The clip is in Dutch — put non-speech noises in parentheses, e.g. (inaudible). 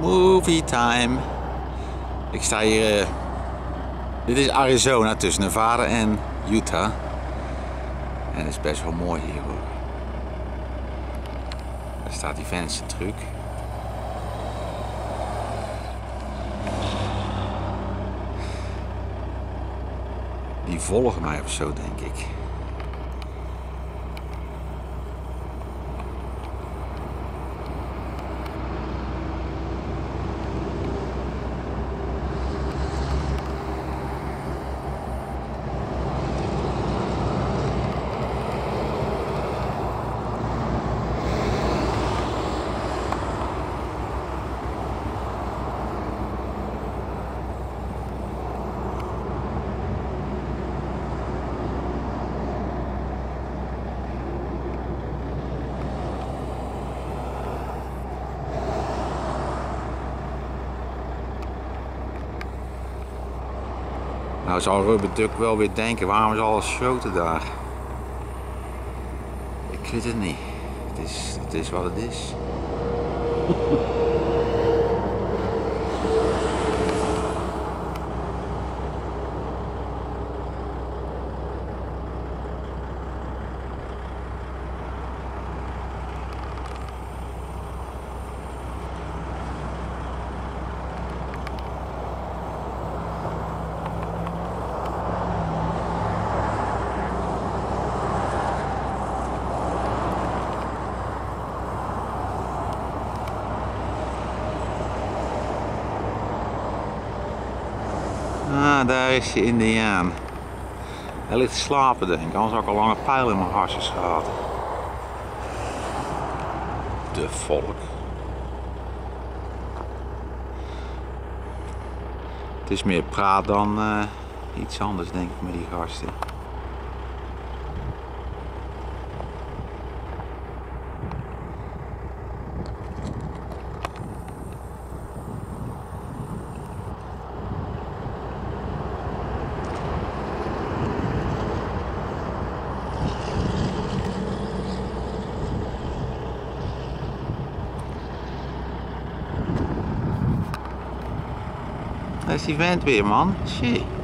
Movie time. Ik sta hier. eh, dit is Arizona tussen Nevada en Utah. En het is best wel mooi hier hoor. Daar staat die Vantage truck. Die volgen mij of zo, denk ik. Nou zal Rubber Duck wel weer denken, waarom is alles schoten daar? Ik weet het niet. Het is, het is wat het is. (laughs) Ah, daar is de Indiaan. Hij ligt te slapen denk ik, anders had ik al lang een pijl in mijn harsjes gehad. De volk. Het is meer praat dan eh, iets anders denk ik met die gasten. Daar is die vent weer man. Shit.